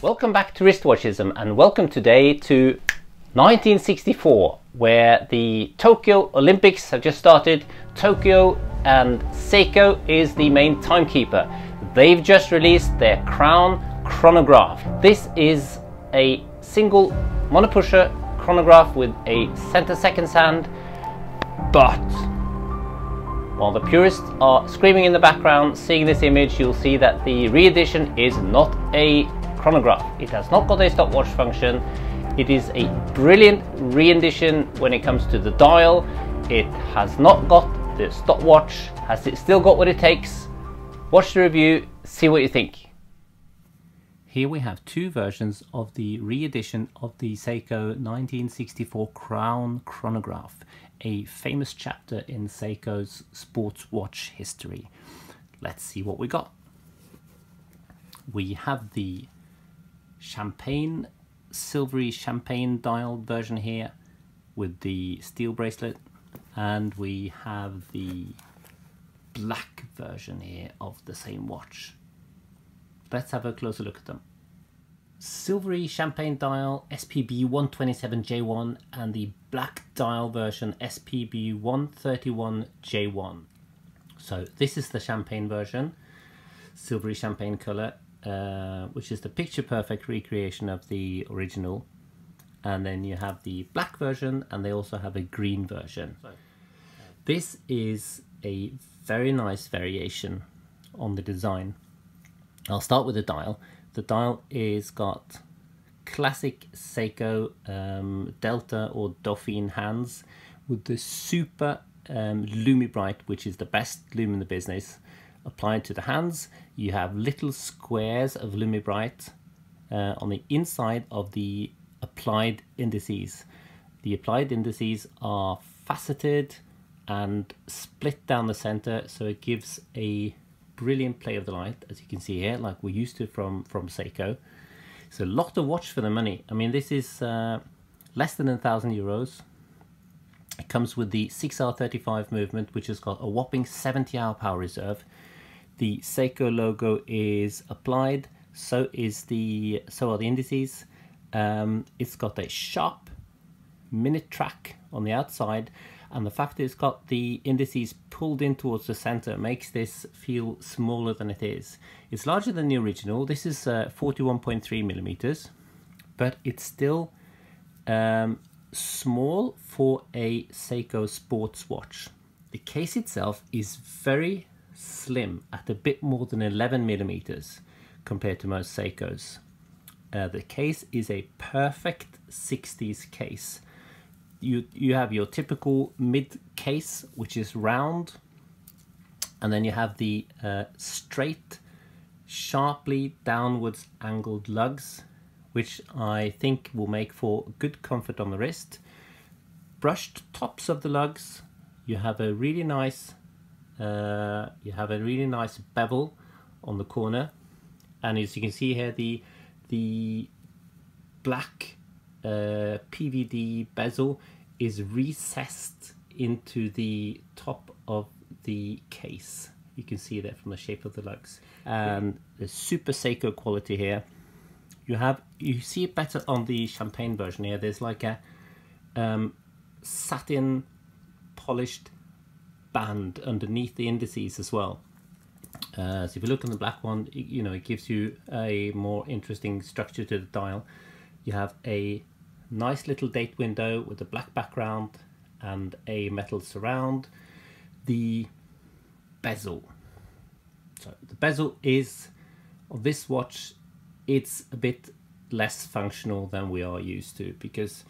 Welcome back to Wristwatchism and welcome today to 1964 where the Tokyo Olympics have just started. Tokyo and Seiko is the main timekeeper. They've just released their Crown chronograph. This is a single monopusher chronograph with a center seconds hand but while the purists are screaming in the background, seeing this image, you'll see that the re-edition is not a chronograph. It has not got a stopwatch function. It is a brilliant re-edition when it comes to the dial. It has not got the stopwatch. Has it still got what it takes? Watch the review, see what you think. Here we have two versions of the re-edition of the Seiko 1964 Crown chronograph, a famous chapter in Seiko's sports watch history. Let's see what we got. We have the champagne, silvery champagne dialed version here with the steel bracelet and we have the black version here of the same watch. Let's have a closer look at them. Silvery champagne dial SPB 127J1 and the black dial version SPB 131J1. So this is the champagne version, silvery champagne color, uh, which is the picture perfect recreation of the original. And then you have the black version and they also have a green version. This is a very nice variation on the design. I'll start with the dial. The dial is got classic Seiko um, Delta or Dauphine hands with the super um, Lumibrite, which is the best lume in the business, applied to the hands. You have little squares of Lumibrite uh, on the inside of the applied indices. The applied indices are faceted and split down the center so it gives a brilliant play of the light, as you can see here, like we're used to from, from Seiko. It's a lot of watch for the money. I mean, this is uh, less than a thousand euros. It comes with the 6R35 movement, which has got a whopping 70 hour power reserve. The Seiko logo is applied, so is the so are the indices. Um, it's got a sharp minute track on the outside and the fact that it's got the indices pulled in towards the center makes this feel smaller than it is. It's larger than the original. This is uh, 41.3 millimeters, but it's still um, small for a Seiko sports watch. The case itself is very slim at a bit more than 11 millimeters compared to most Seikos. Uh, the case is a perfect 60s case you you have your typical mid case which is round and then you have the uh, straight sharply downwards angled lugs which I think will make for good comfort on the wrist brushed tops of the lugs you have a really nice uh, you have a really nice bevel on the corner and as you can see here the the black uh, PVD bezel is recessed into the top of the case. You can see that from the shape of the lugs. And the super Seiko quality here. You have you see it better on the champagne version here. There's like a um, satin polished band underneath the indices as well. Uh, so if you look on the black one, you know, it gives you a more interesting structure to the dial. You have a nice little date window with a black background and a metal surround. The bezel. So the bezel is, on this watch, it's a bit less functional than we are used to because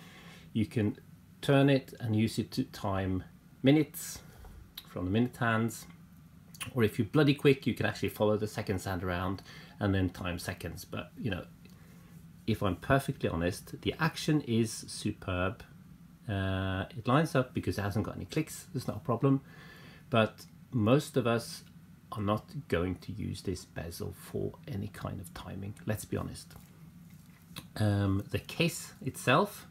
you can turn it and use it to time minutes from the minute hands or if you're bloody quick you can actually follow the seconds hand around and then time seconds but you know if I'm perfectly honest, the action is superb. Uh, it lines up because it hasn't got any clicks, It's not a problem. But most of us are not going to use this bezel for any kind of timing, let's be honest. Um, the case itself,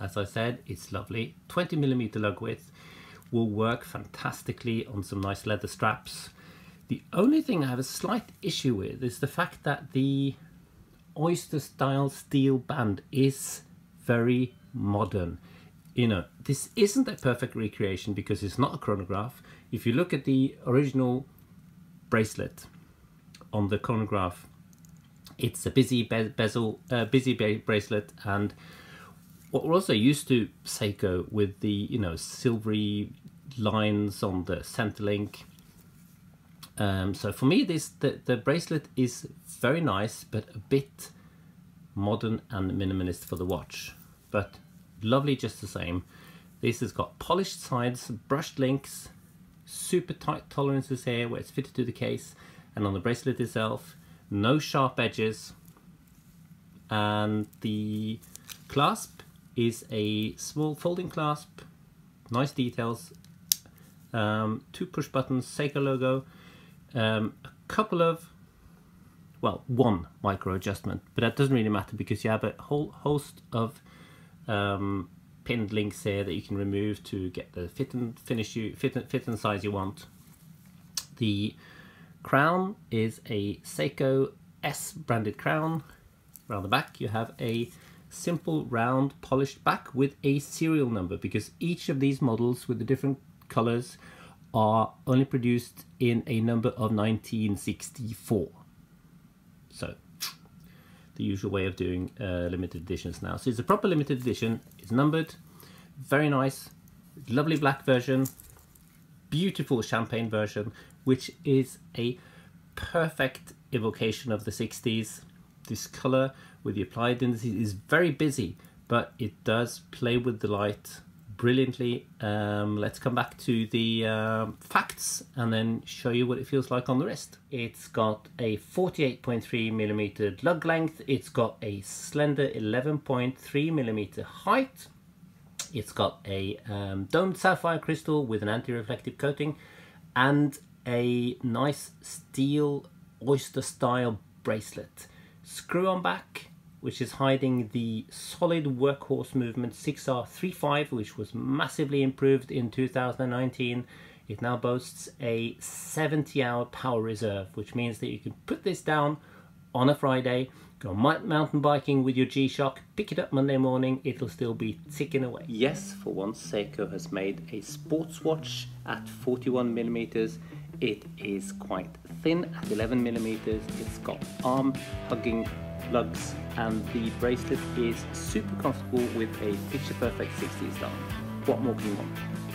as I said, it's lovely. 20 millimeter lug width will work fantastically on some nice leather straps. The only thing I have a slight issue with is the fact that the oyster style steel band is very modern. You know, this isn't a perfect recreation because it's not a chronograph. If you look at the original bracelet on the chronograph, it's a busy be bezel, uh, busy bracelet and what we're also used to Seiko with the, you know, silvery lines on the center link. Um, so for me, this the, the bracelet is very nice, but a bit modern and minimalist for the watch. But lovely just the same. This has got polished sides, brushed links, super tight tolerances here where it's fitted to the case, and on the bracelet itself, no sharp edges. And the clasp is a small folding clasp, nice details, um, two push buttons, Seiko logo, um, a couple of, well, one micro adjustment, but that doesn't really matter because you have a whole host of um, pinned links here that you can remove to get the fit and finish you fit and, fit and size you want. The crown is a Seiko S branded crown. Around the back you have a simple round polished back with a serial number because each of these models with the different colors are only produced in a number of 1964. So the usual way of doing uh, limited editions now. So it's a proper limited edition, it's numbered, very nice, lovely black version, beautiful champagne version, which is a perfect evocation of the 60s. This color with the applied indices is very busy, but it does play with the light brilliantly. Um, let's come back to the uh, facts and then show you what it feels like on the wrist. It's got a 48.3 millimeter lug length. It's got a slender 11.3 millimeter height. It's got a um, domed sapphire crystal with an anti-reflective coating and a nice steel oyster style bracelet. Screw on back which is hiding the solid workhorse movement 6R35 which was massively improved in 2019 it now boasts a 70 hour power reserve which means that you can put this down on a Friday go mountain biking with your G-Shock pick it up Monday morning it'll still be ticking away. Yes for once Seiko has made a sports watch at 41 millimeters. It is quite thin at 11 millimeters it's got arm hugging lugs and the bracelet is super comfortable with a picture perfect 60s style. What more can you want?